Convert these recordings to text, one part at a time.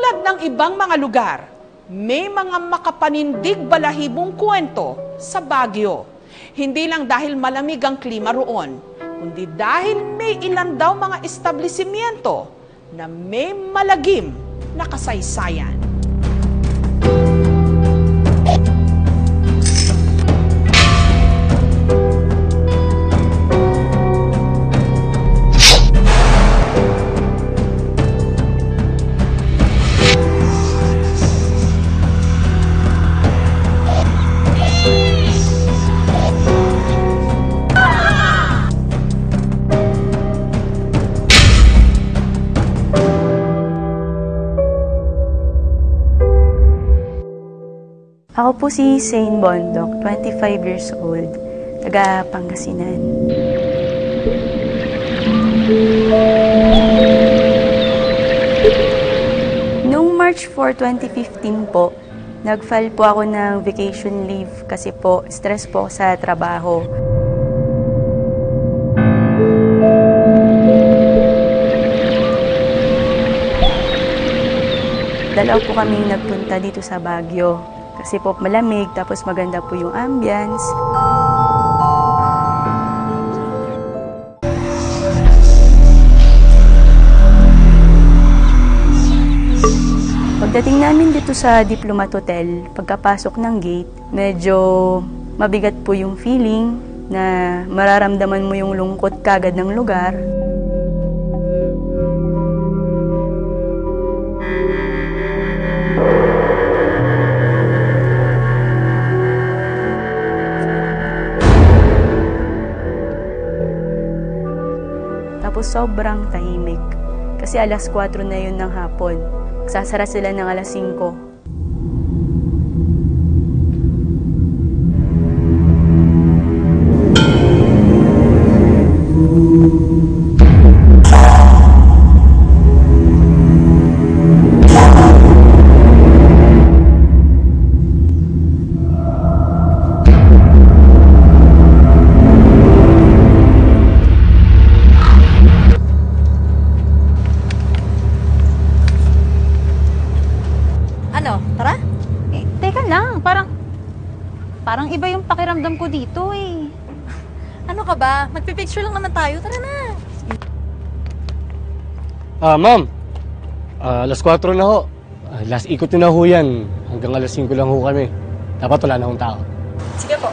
Tulad ng ibang mga lugar, may mga makapanindig balahibong kwento sa Baguio. Hindi lang dahil malamig ang klima roon, kundi dahil may ilan daw mga establishmento na may malagim na kasaysayan. Ako po si Zane Bondok, 25 years old, taga Pangasinan. Noong March 4, 2015 po, nag-file po ako ng vacation leave kasi po stress po sa trabaho. Dalaw po kaming nagpunta dito sa Baguio. Kasi po malamig, tapos maganda po yung ambience. Pagdating namin dito sa Diplomat Hotel, pagkapasok ng gate, medyo mabigat po yung feeling na mararamdaman mo yung lungkot kagad ng lugar. Sobrang tahimik. Kasi alas 4 na yun ng hapon. Sasara sila ng alas 5. Pakiramdam ko dito eh. Ano ka ba? Magpipicture lang naman tayo. Tara na. Ah, ma'am. Ah, alas 4 na ho. Ah, last ikot na ho yan. Hanggang alas 5 lang ho kami. Dapat wala na hong tao. Sige po.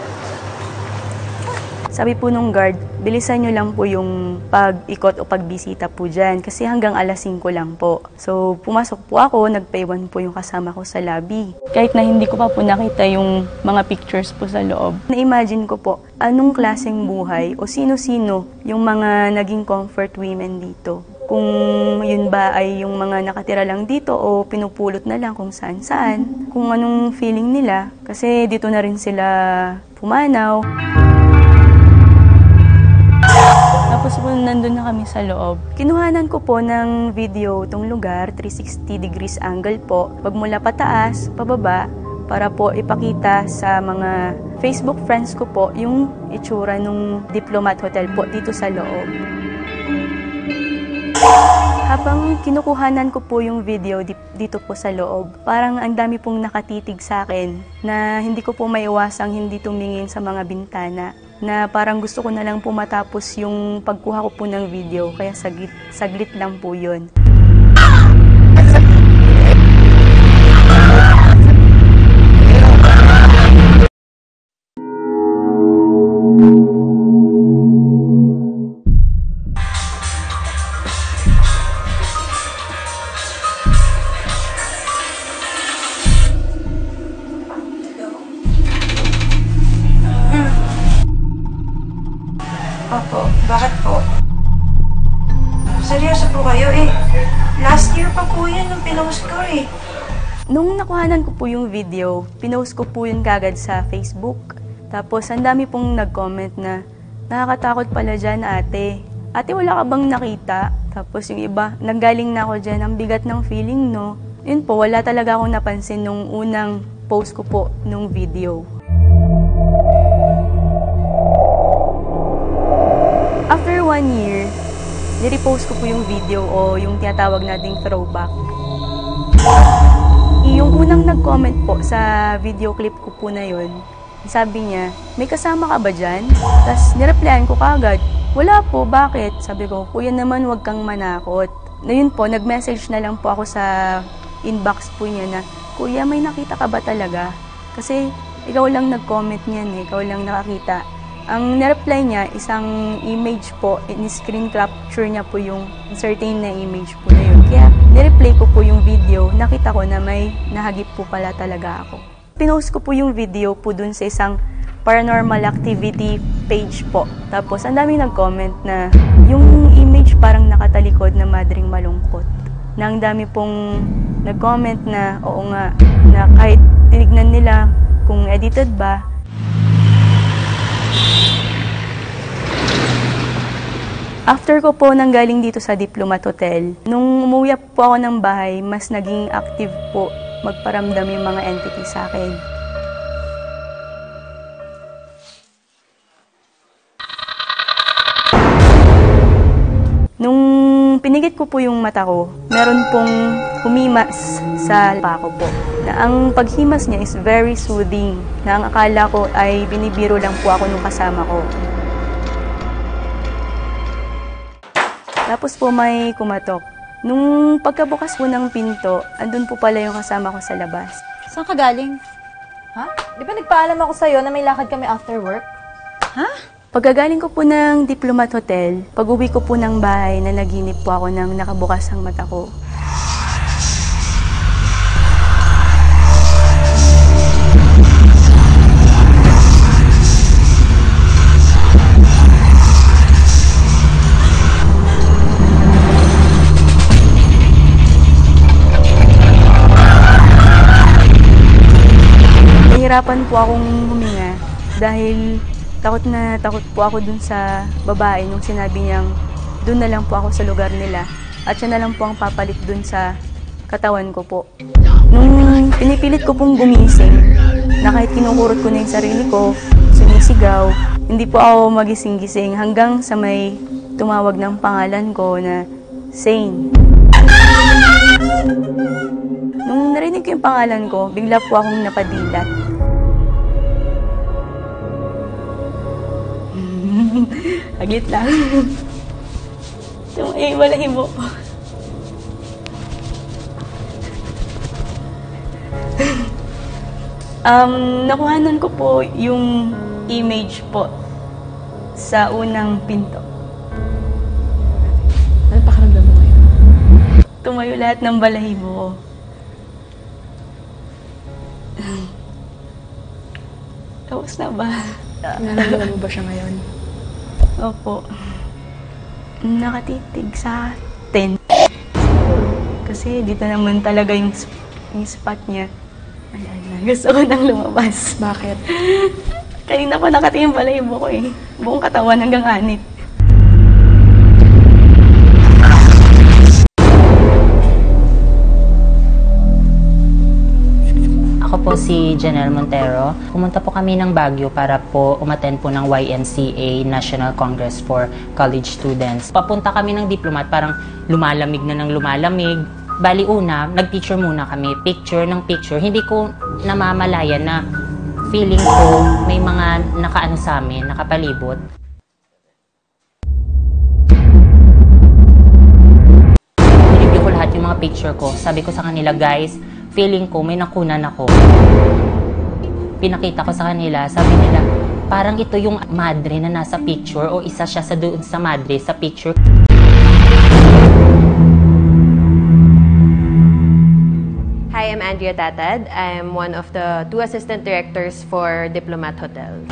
Sabi po nung guard, bilisan nyo lang po yung pag-ikot o pagbisita po dyan kasi hanggang alas 5 lang po. So, pumasok po ako, nagpaiwan po yung kasama ko sa lobby. Kahit na hindi ko pa po nakita yung mga pictures po sa loob. Na-imagine ko po, anong klaseng buhay o sino-sino yung mga naging comfort women dito. Kung yun ba ay yung mga nakatira lang dito o pinupulot na lang kung saan-saan. Kung anong feeling nila kasi dito na rin sila pumanaw. Tapos po nandun na kami sa loob. Kinuhanan ko po ng video tong lugar, 360 degrees angle po. Pag mula pataas, pababa, para po ipakita sa mga Facebook friends ko po yung itsura nung Diplomat Hotel po dito sa loob. Habang kinukuhanan ko po yung video di- dito po sa loob, parang ang dami pong nakatitig sa akin na hindi ko po maiwasang hindi tumingin sa mga bintana na parang gusto ko na lang po matapos yung pagkuha ko po ng video kaya saglit, saglit lang po yun. Opo, bakit po? Seryoso po kayo eh. Last year pa po yan nung pinost ko eh. Nung nakuhanan ko po yung video, pinost ko po yun kagad sa Facebook. Tapos ang dami pong nag-comment na nakakatakot pala dyan ate. Ate wala ka bang nakita? Tapos yung iba, nanggaling na ako dyan, ang bigat ng feeling no. Yun po, wala talaga akong napansin nung unang post ko po nung video. One year, nirepost ko po yung video o yung tinatawag nating throwback. Yung unang nag-comment po sa video clip ko po na yun, sabi niya, may kasama ka ba dyan? Tapos nireplyan ko kagad, wala po, bakit? Sabi ko, kuya naman wag kang manakot. Na yun po, nag-message na lang po ako sa inbox po niya na, kuya may nakita ka ba talaga? Kasi ikaw lang nag-comment niyan eh, ikaw lang nakakita. Ang na-reply niya, isang image po, in-screen capture niya po yung certain na image po na yun. Kaya nireplay ko po yung video, nakita ko na may nahagip po pala talaga ako. Pinost ko po yung video po dun sa isang paranormal activity page po. Tapos ang daming nag-comment na yung image parang nakatalikod na madring malungkot. Na ang dami pong nag-comment na oo nga, na kahit tinignan nila kung edited ba, After ko po nanggaling dito sa Diplomat Hotel, nung umuwi po ako ng bahay, mas naging active po magparamdam yung mga entity sa akin. Nung pinigit ko po yung mata ko, meron pong humimas sa pako po. Na ang paghimas niya is very soothing. Na ang akala ko ay binibiro lang po ako nung kasama ko. Tapos po may kumatok. Nung pagkabukas po ng pinto, andun po pala yung kasama ko sa labas. Saan ka galing? Ha? Di ba nagpaalam ako sa'yo na may lakad kami after work? Pagkagaling ko po ng Diplomat Hotel, pag-uwi ko po ng bahay na naginip po ako ng nakabukas ang mata ko. Nahirapan po akong huminga dahil takot na takot po ako dun sa babae nung sinabi niyang dun na lang po ako sa lugar nila at siya na lang po ang papalit dun sa katawan ko po. Nung pinipilit ko pong gumising, na kahit kinukurot ko na yung sarili ko, sumisigaw, hindi po ako magising-gising hanggang sa may tumawag ng pangalan ko na Sane. Nung narinig ko yung pangalan ko, bigla po akong napadilat. Aglit lang. Tumay, wala mo. um, nakuhanan ko po yung image po sa unang pinto. Ano pakiramdam mo ngayon? Tumayo lahat ng balahibo ko. Tapos na ba? Nararamdaman mo ba siya ngayon? Opo. Nakatitig sa atin. Kasi dito naman talaga yung, yung spot niya. Ayan na. Gusto ko nang lumabas. Bakit? Kanina pa nakatingin pala yung buko eh. Buong katawan hanggang anit. Ako po si Janelle Montero. Pumunta po kami ng Baguio para po umattend po ng YNCA National Congress for College Students. Papunta kami ng diplomat, parang lumalamig na ng lumalamig. Bali una, nag-picture muna kami. Picture ng picture. Hindi ko namamalayan na feeling ko may mga nakaano sa amin, nakapalibot. Nireview ko lahat yung mga picture ko. Sabi ko sa kanila, guys, feeling ko may nakunan ako. Pinakita ko sa kanila, sabi nila, parang ito yung madre na nasa picture o isa siya sa doon sa madre sa picture. Hi, I'm Andrea Tatad. I'm one of the two assistant directors for Diplomat Hotel.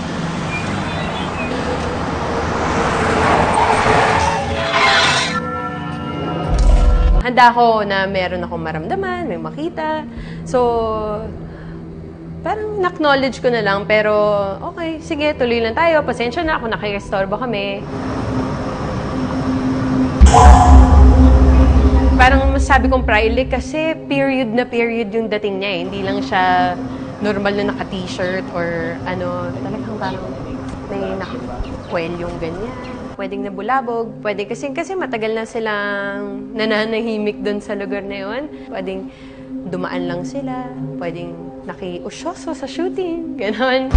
Handa ako na meron akong maramdaman, may makita. So, parang acknowledge ko na lang. Pero, okay, sige, tuloy lang tayo. Pasensya na ako, nakikistorbo kami. parang masabi kong proudly kasi period na period yung dating niya eh. Hindi lang siya normal na naka-t-shirt or ano, talagang parang may nakakwelyong ganyan. Pwedeng nabulabog, pwede kasi, kasi matagal na silang nananahimik doon sa lugar na yun. Pwedeng dumaan lang sila, pwedeng nakiusyoso sa shooting, ganon.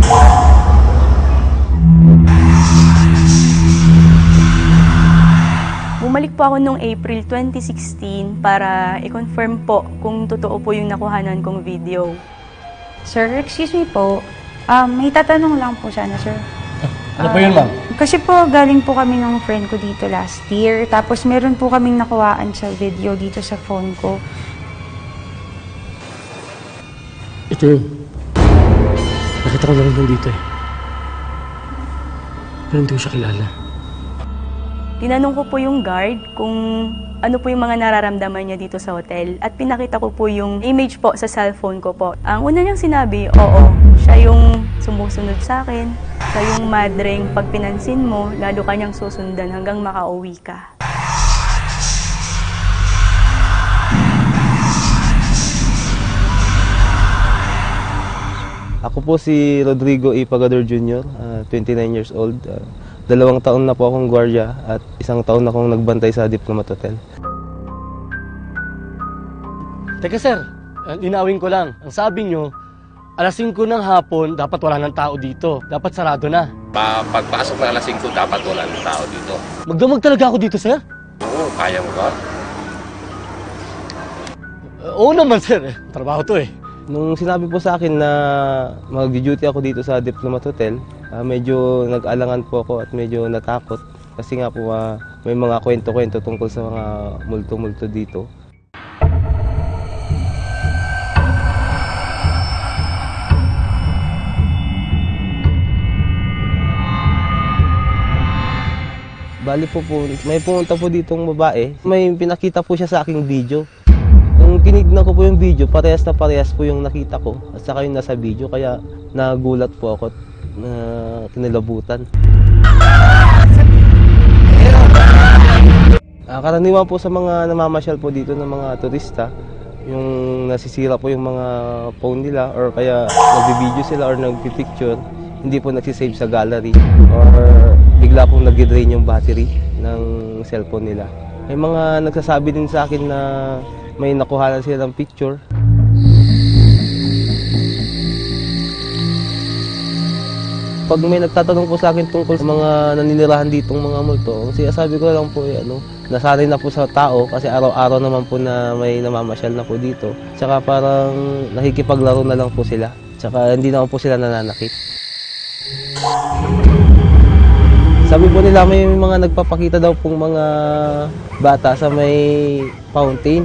Bumalik po ako noong April 2016 para i-confirm po kung totoo po yung nakuhanan kong video. Sir, excuse me po. Um, may tatanong lang po sana, sir. Ano po yun, ma'am? Kasi po, galing po kami ng friend ko dito last year. Tapos meron po kaming nakuhaan sa video dito sa phone ko. Ito yun. Nakita ko lang nandito eh. Pero hindi ko siya kilala. Tinanong ko po yung guard kung ano po yung mga nararamdaman niya dito sa hotel at pinakita ko po yung image po sa cellphone ko po. Ang una niyang sinabi, oo, siya yung sumusunod sa akin, siya yung madreng pag pinansin mo, lalo kanyang susundan hanggang makauwi ka. Ako po si Rodrigo E. Pagador Jr., ah, 29 years old. Ah, dalawang taon na po akong gwardiya at isang taon na akong nagbantay sa Diplomat Hotel. Teka sir, uh, linawin ko lang. Ang sabi nyo, alas 5 ng hapon, dapat wala ng tao dito. Dapat sarado na. Pa pagpasok ng alas 5, dapat wala ng tao dito. Magdamag talaga ako dito, sir? Oo, kaya mo ba? Uh, oo naman, sir. Trabaho to eh. Nung sinabi po sa akin na mag-duty ako dito sa Diplomat Hotel, ah, medyo nag-alangan po ako at medyo natakot. Kasi nga po ah, may mga kwento-kwento tungkol sa mga multo-multo dito. Bali po po, may pumunta po ditong babae. May pinakita po siya sa aking video. Nung tinignan ko po yung video, parehas na parehas po yung nakita ko at saka yung nasa video. Kaya nagulat po ako na kinilabutan. Ah, karaniwan po sa mga namamasyal po dito ng mga turista, yung nasisira po yung mga phone nila or kaya nagbi-video sila or nagpi-picture, hindi po nagsisave sa gallery or bigla pong nag-drain yung battery ng cellphone nila. May mga nagsasabi din sa akin na may nakuhanan sila ng picture. Pag may nagtatanong po sa akin tungkol sa mga naninirahan ditong mga multo, sinasabi ko lang po, eh, ano, nasanay na po sa tao kasi araw-araw naman po na may namamasyal na po dito. Tsaka parang nakikipaglaro na lang po sila. Tsaka hindi naman po sila nananakit. Sabi po nila may mga nagpapakita daw pong mga bata sa may fountain.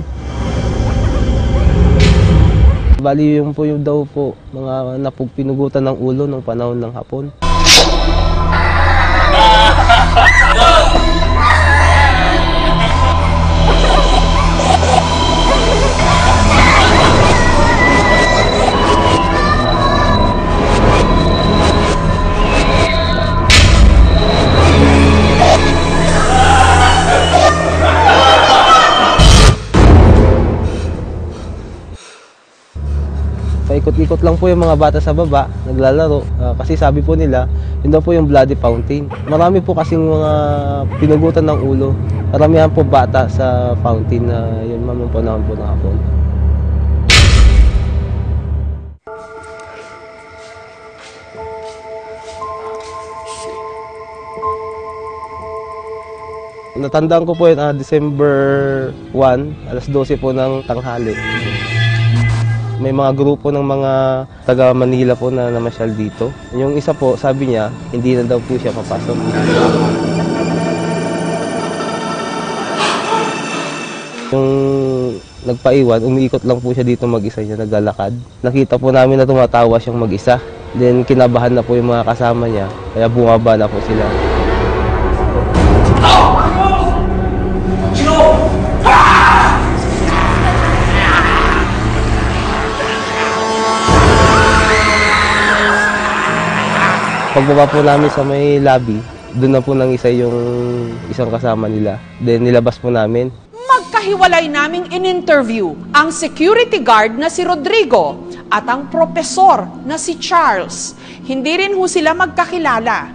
Bali yung po yung daw po mga napugpinugutan ng ulo ng panahon ng hapon. Paikot-ikot lang po yung mga bata sa baba, naglalaro. Ah, kasi sabi po nila, yun daw po yung bloody fountain. Marami po kasing mga pinugutan ng ulo. Karamihan po bata sa fountain na yun ma'am yung panahon po ng hapon. Natandaan ko po yun, ah, December 1, alas 12 po ng tanghali. May mga grupo ng mga taga Manila po na namasyal dito. Yung isa po, sabi niya, hindi na daw po siya papasok. Yung nagpaiwan, umiikot lang po siya dito mag-isa niya, naglalakad. Nakita po namin na tumatawa siyang mag-isa. Then kinabahan na po yung mga kasama niya, kaya bumaba na po sila. Pagbaba po namin sa may lobby, doon na po nang isa yung isang kasama nila. Then nilabas po namin. Magkahiwalay naming in-interview ang security guard na si Rodrigo at ang propesor na si Charles. Hindi rin ho sila magkakilala.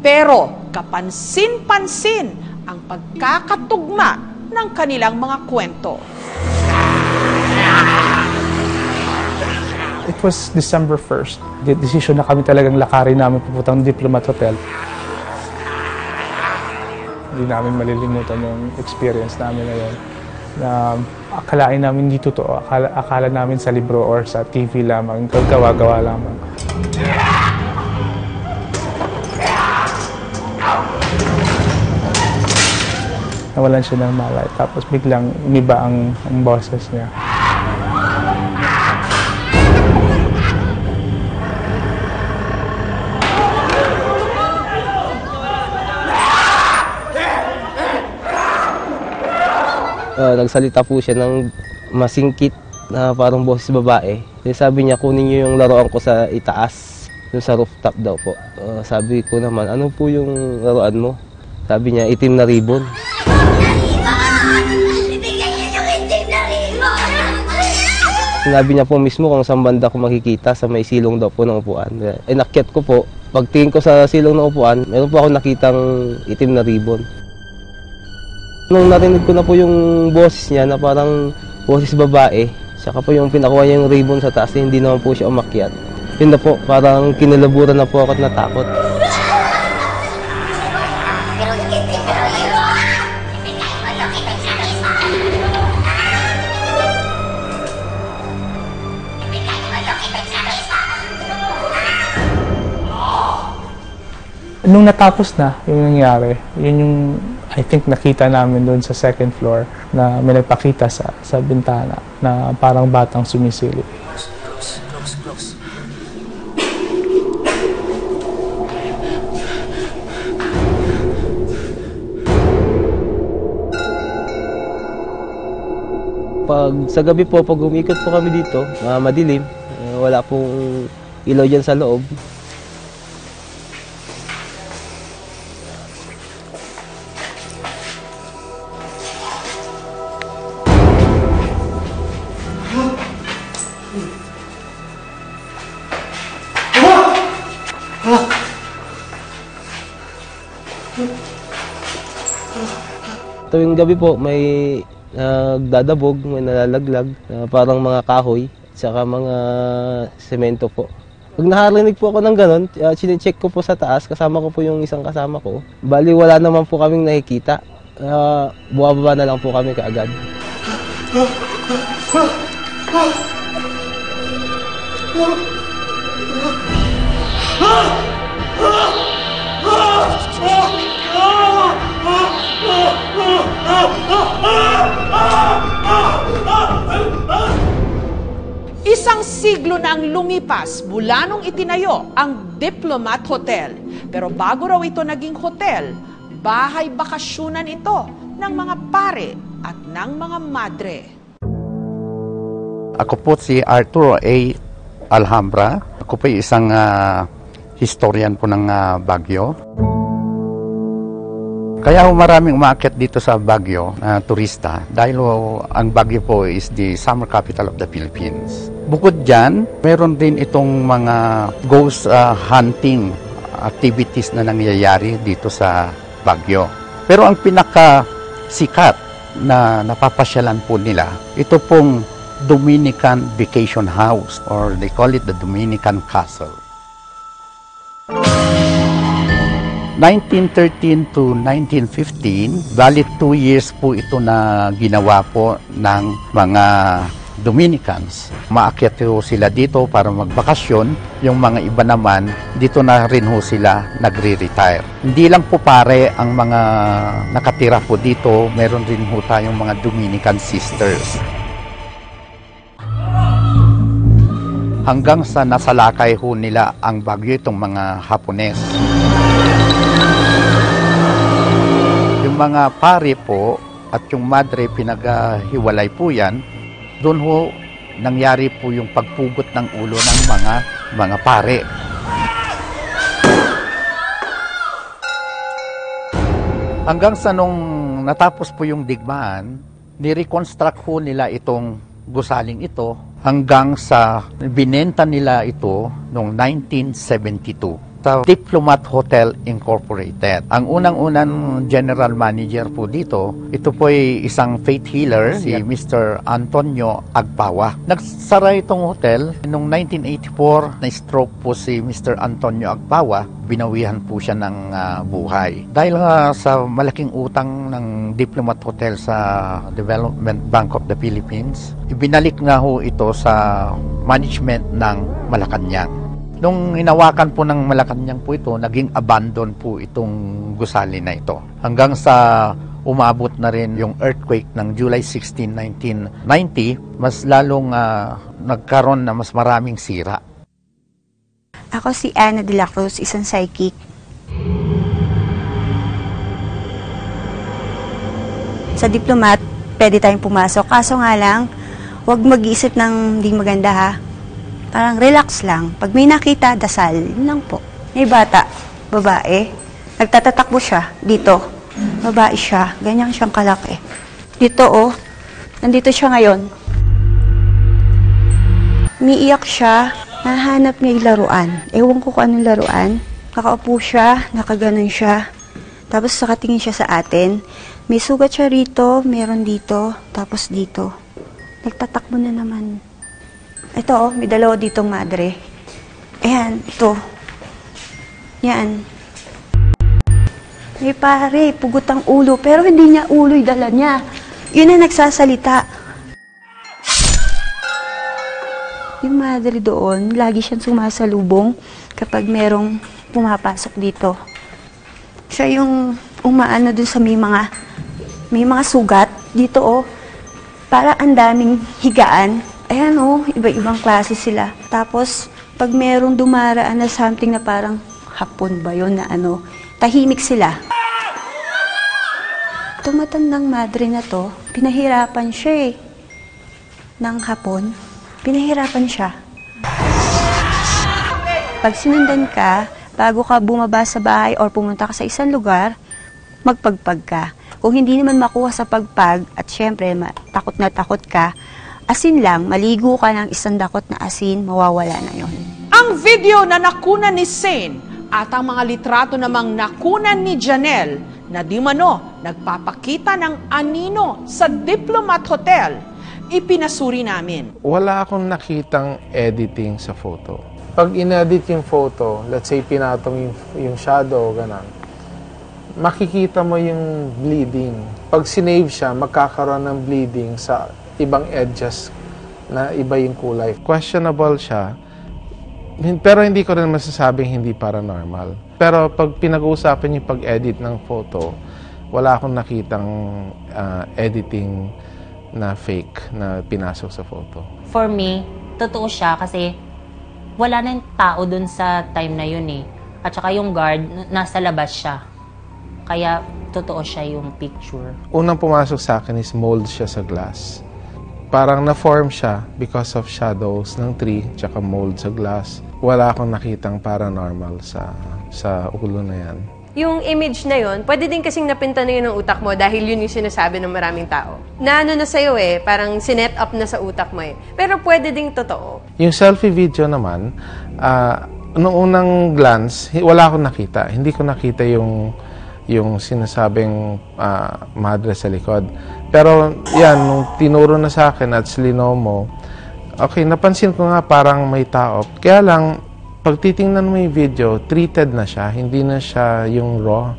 Pero kapansin-pansin ang pagkakatugma ng kanilang mga kwento. It was December 1st. De- Decision na kami talagang lakarin namin pupuntang Diplomat Hotel. Hindi namin malilimutan yung experience namin na. Na akalain namin hindi totoo. Akala, akala namin sa libro or sa TV lamang. Gawa-gawa lamang. Nawalan siya ng malay. Tapos biglang umiba ang, ang boses niya. Ah, nagsalita po siya ng masingkit na parang boses babae. Then sabi niya, kunin niyo yung laruan ko sa itaas, yung sa rooftop daw po. Ah, sabi ko naman, ano po yung laruan mo? Sabi niya, itim na ribbon. Sinabi niya po mismo kung saan banda ko makikita sa may silong daw po ng upuan. Eh, nakyat ko po. Pagtingin ko sa silong ng upuan, meron po ako nakitang itim na ribbon. Nung narinig ko na po yung boses niya na parang boses babae, saka po yung pinakuha niya yung ribbon sa taas, hindi naman po siya umakyat. Yun na po, parang kinalaburan na po ako at natakot. Nung natapos na yung nangyari, yun yung I think nakita namin doon sa second floor na may nagpakita sa, sa bintana na parang batang sumisilip. Pag sa gabi po, pag umikot po kami dito, ah, madilim, ah, wala pong ilaw dyan sa loob. Gabi po, may nagdadabog, may nalalaglag, na parang mga kahoy, saka mga semento po. Pag nakarinig po ako ng ganon, uh, chinecheck ko po sa taas, kasama ko po yung isang kasama ko. Bali, wala naman po kaming nakikita. Uh, buwababa na lang po kami kaagad. Lumipas mula nung itinayo ang Diplomat Hotel. Pero bago raw ito naging hotel, bahay bakasyunan ito ng mga pare at ng mga madre. Ako po si Arturo A. Alhambra. Ako po isang ah, historian po ng ah, Baguio. Kaya ho maraming umaakit dito sa Baguio na turista dahil ho, ang Baguio po is the summer capital of the Philippines. Bukod dyan, meron din itong mga ghost ah, hunting activities na nangyayari dito sa Baguio. Pero ang pinaka sikat na napapasyalan po nila, ito pong Dominican Vacation House or they call it the Dominican Castle. 1913 to 1915, bali two years po ito na ginawa po ng mga Dominicans. Maakyat ho sila dito para magbakasyon. Yung mga iba naman, dito na rin ho sila nagre-retire. Hindi lang po pare ang mga nakatira po dito, meron rin ho tayong mga Dominican sisters. Hanggang sa nasalakay ho nila ang bagyo itong mga Hapones. Yung mga pare po at yung madre pinaghiwalay po yan, doon ho nangyari po yung pagpugot ng ulo ng mga mga pare. Hanggang sa nung natapos po yung digmaan, ni-reconstruct ho nila itong gusaling ito hanggang sa binenta nila ito noong 1972. Sa Diplomat Hotel Incorporated. Ang unang-unang general manager po dito, ito po ay isang faith healer, si Mr. Antonio Agpawa. Nagsara itong hotel noong 1984, na-stroke po si Mr. Antonio Agpawa, binawihan po siya ng ah, buhay. Dahil nga sa malaking utang ng Diplomat Hotel sa Development Bank of the Philippines, ibinalik nga ho ito sa management ng Malacanang. Nung hinawakan po ng Malacanang po ito, naging abandon po itong gusali na ito. Hanggang sa umabot na rin yung earthquake ng July 16, 1990, mas lalong ah, nagkaroon na mas maraming sira. Ako si Anna de la Cruz, isang psychic. Sa diplomat, pwede tayong pumasok. Kaso nga lang, huwag mag-iisip ng hindi maganda ha. Parang relax lang. Pag may nakita, dasal. Lang po. May bata, babae. Nagtatatakbo siya dito. Babae siya. Ganyan siyang kalaki. Dito oh. Nandito siya ngayon. Umiiyak siya. Nahanap niya yung laruan. Ewan ko kung anong laruan. Nakaupo siya, nakaganon siya. Tapos nakatingin siya sa atin. May sugat siya rito, meron dito, tapos dito. Nagtatakbo na naman. Ito oh, may dalawa ditong madre. Ayan, ito. Yan. May pare, pugot ang ulo, pero hindi niya ulo yung dala niya. Yun ang nagsasalita. Yung madre doon, lagi siyang sumasalubong kapag merong pumapasok dito. Siya yung umaano dun sa may mga may mga sugat dito oh. Para ang daming higaan. Ayan oh, iba-ibang klase sila. Tapos pag merong dumaraan na something na parang hapon ba yun na ano, tahimik sila. Tumatandang madre na to, pinahirapan siya eh. Nang hapon, pinahirapan siya. Pag sinundan ka, bago ka bumaba sa bahay or pumunta ka sa isang lugar, magpagpag ka. Kung hindi naman makuha sa pagpag, at syempre, takot na takot ka, asin lang, maligo ka ng isang dakot na asin, mawawala na yon. Ang video na nakunan ni Sane at ang mga litrato namang nakunan ni Janelle na di mano nagpapakita ng anino sa Diplomat Hotel, ipinasuri namin. Wala akong nakitang editing sa photo. Pag inedit yung photo, let's say pinatong yung, yung shadow, ganun, makikita mo yung bleeding. Pag sinave siya, magkakaroon ng bleeding sa ibang edges na iba yung kulay. Questionable siya, pero hindi ko rin masasabing hindi paranormal. Pero pag pinag-uusapan yung pag-edit ng photo, wala akong nakitang ah, editing na fake na pinasok sa photo. For me, totoo siya kasi wala na yung tao dun sa time na yun eh. At saka yung guard, nasa labas siya. Kaya totoo siya yung picture. Unang pumasok sa akin is mold siya sa glass. Parang na-form siya because of shadows ng tree tsaka mold sa glass. Wala akong nakitang paranormal sa sa ulo na yan. Yung image na yon, pwede din kasing napinta na yun ng utak mo dahil yun yung sinasabi ng maraming tao. Na ano na sa'yo eh, parang sinet up na sa utak mo eh. Pero pwede ding totoo. Yung selfie video naman, ah, noong unang glance, wala akong nakita. Hindi ko nakita yung yung sinasabing ah, madre sa likod. Pero yan, nung tinuro na sa akin at slinomo, okay, napansin ko nga parang may tao. Kaya lang, pag titingnan mo yung video, treated na siya, hindi na siya yung raw.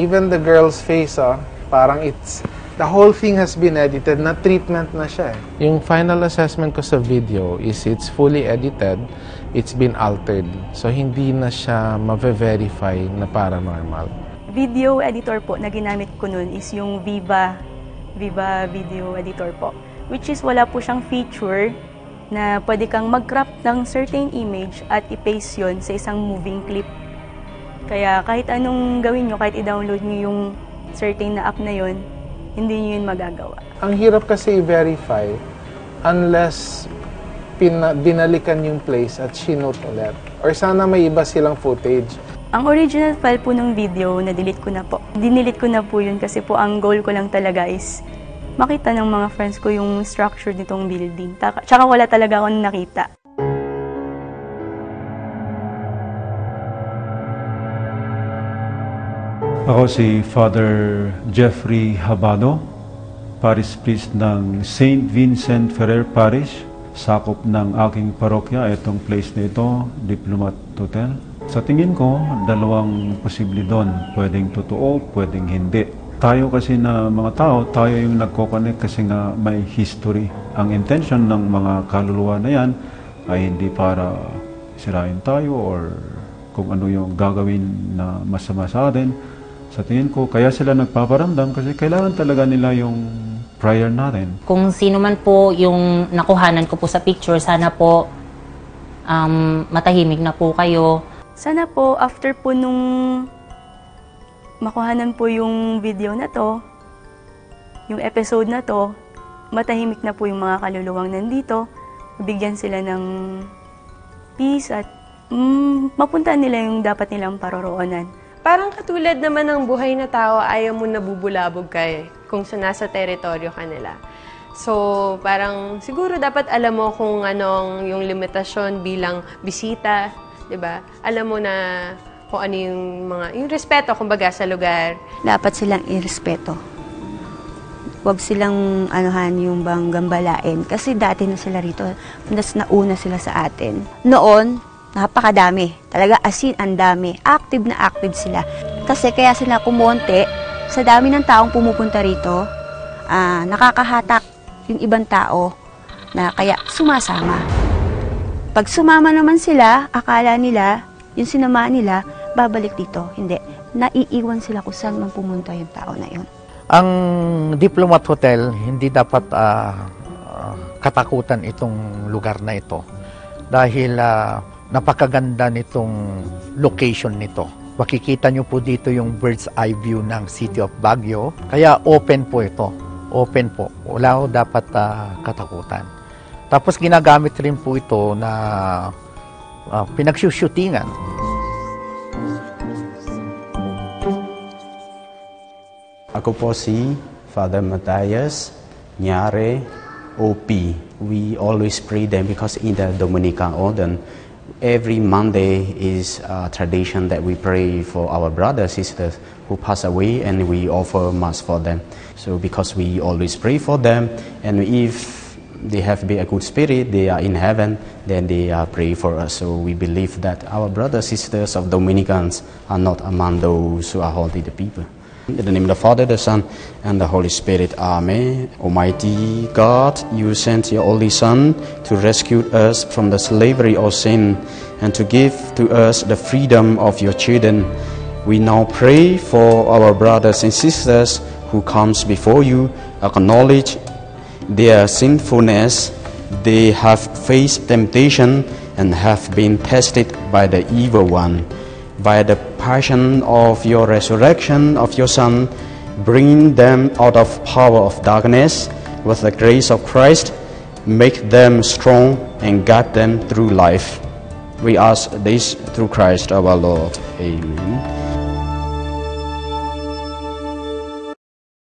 Even the girl's face, ah, parang it's, the whole thing has been edited, na treatment na siya eh. Yung final assessment ko sa video is it's fully edited, it's been altered. So, hindi na siya ma-verify na paranormal. Video editor po na ginamit ko nun is yung Viva, Viva Video Editor po. Which is wala po siyang feature na pwede kang mag-crop ng certain image at i-paste yon sa isang moving clip. Kaya kahit anong gawin nyo, kahit i-download nyo yung certain na app na yon, hindi nyo yun magagawa. Ang hirap kasi i-verify unless pina- binalikan yung place at shinote ulit. Or sana may iba silang footage. Ang original file po ng video, na-delete ko na po. Dinilit ko na po yun kasi po ang goal ko lang talaga is makita ng mga friends ko yung structure nitong building. Tsaka wala talaga akong nakita. Ako si Father Jeffrey Habano, Parish Priest ng St. Vincent Ferrer Parish, sakop ng aking parokya, itong place na ito, Diplomat Hotel. Sa tingin ko, dalawang posible doon. Pwedeng totoo, pwedeng hindi. Tayo kasi na mga tao, tayo yung nagkoconnect kasi nga may history. Ang intention ng mga kaluluwa na yan ay hindi para sirain tayo or kung ano yung gagawin na masama sa atin. Sa tingin ko, kaya sila nagpaparamdam kasi kailangan talaga nila yung prayer natin. Kung sino man po yung nakuhanan ko po sa picture, sana po um, matahimik na po kayo. Sana po, after po nung makuhanan po yung video na to, yung episode na to, matahimik na po yung mga kaluluwang nandito, bigyan sila ng peace at mm, mapunta nila yung dapat nilang paroroonan. Parang katulad naman ng buhay na tao, ayaw mo nabubulabog ka eh, kung sa nasa teritoryo ka nila. So, parang siguro dapat alam mo kung anong yung limitasyon bilang bisita, 'di ba? Alam mo na kung ano yung mga yung respeto kumbaga sa lugar. Dapat silang irespeto. Huwag silang anuhan yung bang gambalain. Kasi dati na sila rito. Mas nauna sila sa atin. Noon, napakadami. Talaga asin ang dami. Active na active sila. Kasi kaya sila kumonte, sa dami ng taong pumupunta rito, ah, nakakahatak yung ibang tao na kaya sumasama. Pag sumama naman sila, akala nila, yung sinama nila, babalik dito. Hindi. Naiiwan sila kung saan man pumunta yung tao na yun. Ang Diplomat Hotel, hindi dapat ah, ah, katakutan itong lugar na ito. Dahil ah, napakaganda nitong location nito. Makikita nyo po dito yung bird's eye view ng City of Baguio. Kaya open po ito. Open po. Wala ho dapat ah, katakutan. Tapos ginagamit rin po ito na uh, pinagsushootingan. Ako po si Father Matthias Nyare OP. We always pray them because in the Dominican Order, every Monday is a tradition that we pray for our brothers, sisters who pass away and we offer mass for them. So because we always pray for them and if they have been a good spirit, they are in heaven, then they are pray for us. So we believe that our brothers, sisters of Dominicans are not among those who are holy the people. In the name of the Father, the Son, and the Holy Spirit. Amen. Almighty God, you sent your only Son to rescue us from the slavery of sin and to give to us the freedom of your children. We now pray for our brothers and sisters who comes before you, acknowledge their sinfulness. They have faced temptation and have been tested by the evil one by the passion of your resurrection of your Son, bring them out of power of darkness with the grace of Christ, make them strong and guide them through life. We ask this through Christ our Lord. Amen.